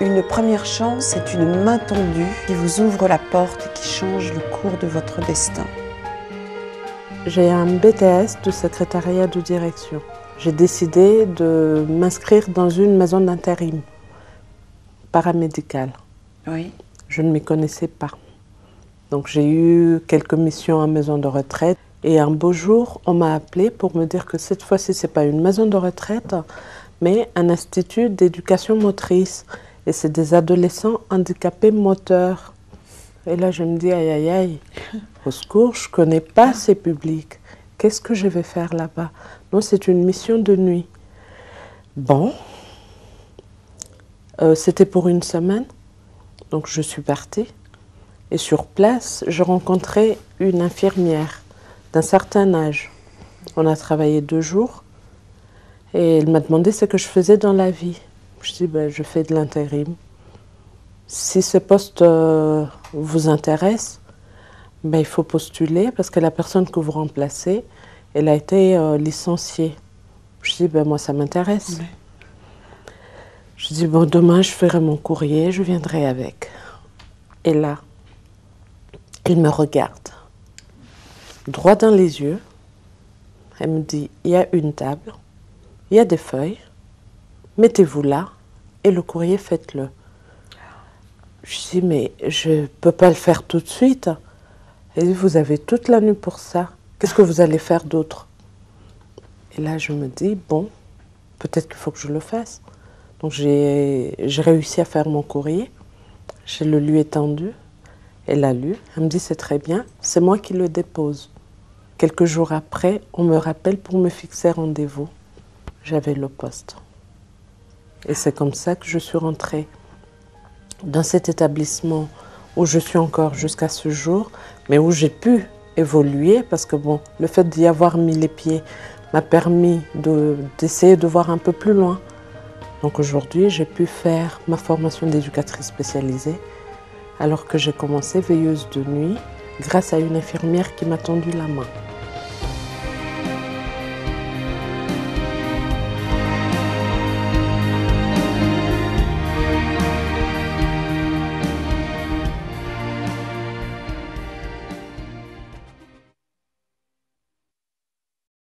une première chance, c'est une main tendue qui vous ouvre la porte et qui change le cours de votre destin. J'ai un BTS de secrétariat de direction. J'ai décidé de m'inscrire dans une maison d'intérim paramédicale. Oui. Je ne m'y connaissais pas. Donc j'ai eu quelques missions en maison de retraite. Et un beau jour, on m'a appelé pour me dire que cette fois-ci, ce n'est pas une maison de retraite, mais un institut d'éducation motrice. Et c'est des adolescents handicapés moteurs. Et là, je me dis, aïe, aïe, aïe, au secours, je ne connais pas ces publics. Qu'est-ce que je vais faire là-bas? Non, c'est une mission de nuit. Bon, euh, c'était pour une semaine, donc je suis partie. Et sur place, je rencontrais une infirmière d'un certain âge. On a travaillé deux jours et elle m'a demandé ce que je faisais dans la vie. Je dis, ben, je fais de l'intérim. Si ce poste euh, vous intéresse, ben, il faut postuler parce que la personne que vous remplacez, elle a été euh, licenciée. Je dis, ben, moi, ça m'intéresse. Je dis, bon, demain, je ferai mon courrier, je viendrai avec. Et là, elle me regarde, droit dans les yeux. Elle me dit, il y a une table, il y a des feuilles, mettez-vous là et le courrier, faites-le. Je dis, mais je ne peux pas le faire tout de suite. Elle dit, vous avez toute la nuit pour ça. Qu'est-ce que vous allez faire d'autre? Et là, je me dis, bon, peut-être qu'il faut que je le fasse. Donc j'ai réussi à faire mon courrier. Je le lui étendu. Elle l'a lu. Elle me dit, c'est très bien. C'est moi qui le dépose. Quelques jours après, on me rappelle pour me fixer rendez-vous. J'avais le poste. Et c'est comme ça que je suis rentrée dans cet établissement où je suis encore jusqu'à ce jour, mais où j'ai pu évoluer parce que bon, le fait d'y avoir mis les pieds m'a permis d'essayer de, voir un peu plus loin. Donc aujourd'hui, j'ai pu faire ma formation d'éducatrice spécialisée alors que j'ai commencé veilleuse de nuit grâce à une infirmière qui m'a tendu la main.